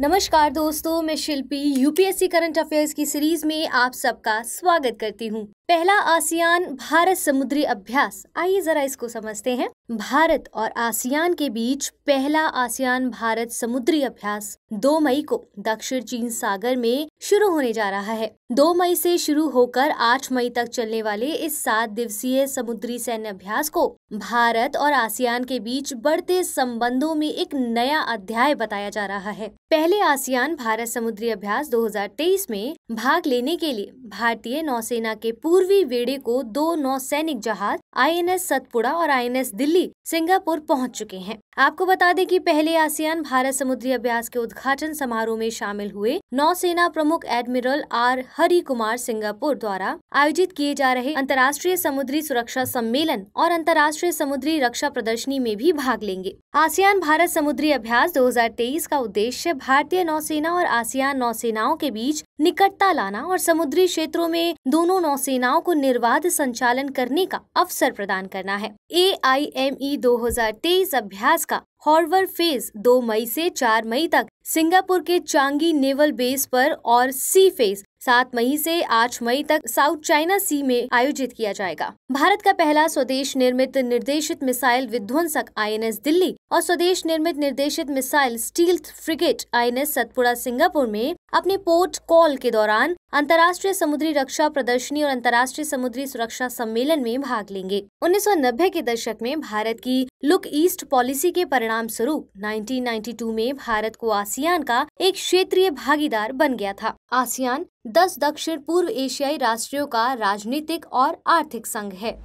नमस्कार दोस्तों, मैं शिल्पी यूपीएससी करंट अफेयर्स की सीरीज़ में आप सबका स्वागत करती हूँ। पहला आसियान भारत समुद्री अभ्यास। आइए जरा इसको समझते हैं। भारत और आसियान के बीच पहला आसियान भारत समुद्री अभ्यास 2 मई को दक्षिण चीन सागर में शुरू होने जा रहा है। 2 मई से शुरू होकर 8 मई तक चलने वाले इस सात दिवसीय समुद्री सैन्य अभ्यास को भारत और आसियान के बीच बढ़ते संबंधों में एक नया अध्याय बताया जा रहा है। पहले आसियान भारत समुद्री अभ्यास 2023 में भाग लेने के लिए भारतीय नौसेना के पूर्वी वेड़े को दो नौ सैनिक जहाज़, आईएनएस सतपुड़ा और आईएनएस दिल्ली, सिंगापुर पहुँच चुके हैं। आपको बता दें कि पहले आसियान भारत समुद्री अभ्यास के उद्घाटन समारोह में शामिल हुए नौसेना प्रमुख admiral R Hari Kumar Singapore द्वारा आयोजित किए जा रहे अंतर्राष्ट्रीय समुद्री सुरक्षा सम्मेलन और अंतर्राष्ट्रीय समुद्री रक्षा प्रदर्शनी में भी भाग लेंगे। आसियान भारत समुद्री अभ्यास 2023 का उद्देश्य भारतीय नौसेना और आसियान नौसेनाओं के बीच निकटता लाना और समुद्री क्षेत्रों में दोनों नौसेनाओं को निर्बाध संचालन करने का अवसर प्रदान करना है। ए आई एम ई दो हज़ार तेईस अभ्यास का हॉर्वर फ़ेज़ 2 मई से 4 मई तक, सिंगापुर के चांगी नेवल बेस पर और सी फ़ेज़ सात मई से आठ मई तक साउथ चाइना सी में आयोजित किया जाएगा। भारत का पहला स्वदेश निर्मित निर्देशित मिसाइल विध्वंसक आईएनएस दिल्ली और स्वदेश निर्मित निर्देशित missile stealth frigate INS Satpura Singapore में अपने पोर्ट कॉल के दौरान अंतर्राष्ट्रीय समुद्री रक्षा प्रदर्शनी और अंतर्राष्ट्रीय समुद्री सुरक्षा सम्मेलन में भाग लेंगे। 1990 के दशक में भारत की लुक ईस्ट पॉलिसी के परिणाम स्वरूप 1992 में भारत को आसियान का एक क्षेत्रीय भागीदार बन गया था। आसियान 10 दक्षिण पूर्व एशियाई राष्ट्रों का राजनीतिक और आर्थिक संघ है।